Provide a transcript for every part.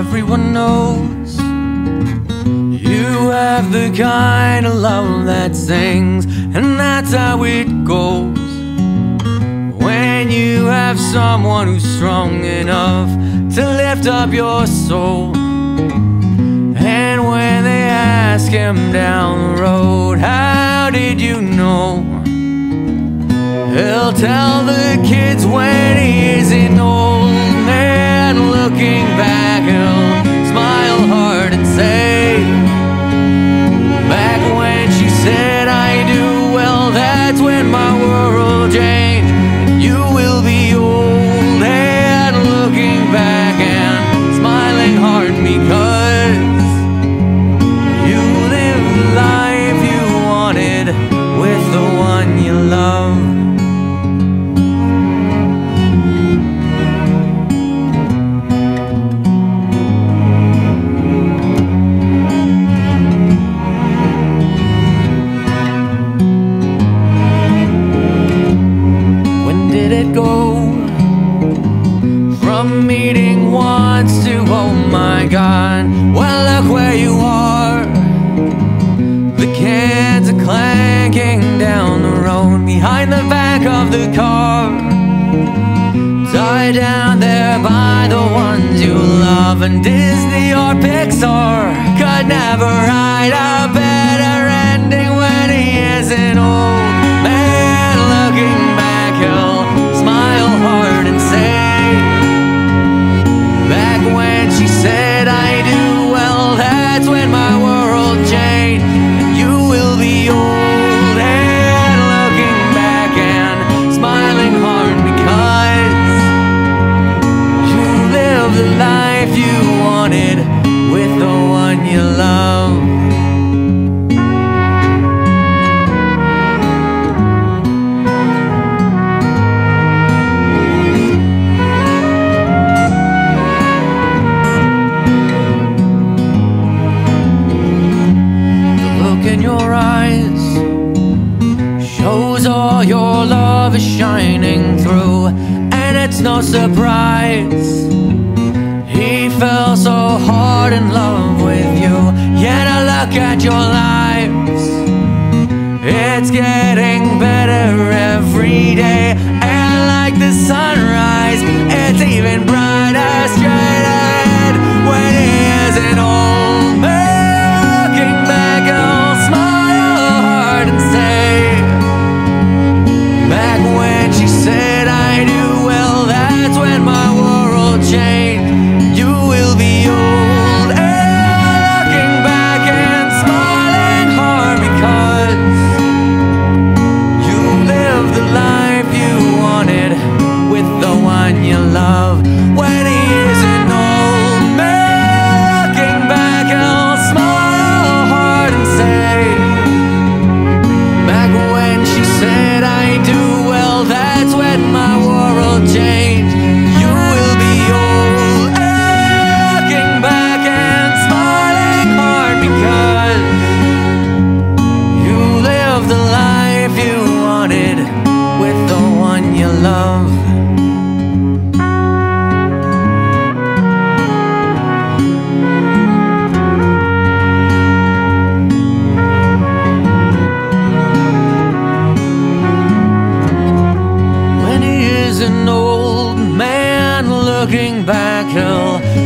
everyone knows you have the kind of love that sings, and that's how it goes. When you have someone who's strong enough to lift up your soul, and when they ask him down the road, How did you know? He'll tell the kids when he is an old man looking back, behind the back of the car. Tied down there by the ones you love, and Disney or Pixar could never write a better ending when he is an old man looking back. He'll smile hard and say, Back when she said I do, well, that's when my your eyes shows all your love is shining through, and it's no surprise. He fell so hard in love with you, yet I look at your lives. It's getting better every day, and like the sunrise, it's even brighter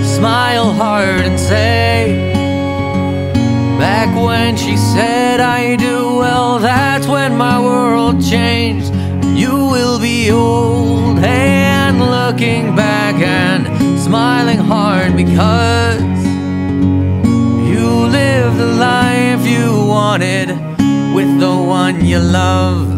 smile hard and say, Back when she said I do, well, that's when my world changed. You will be old and looking back and smiling hard because you live the life you wanted with the one you love.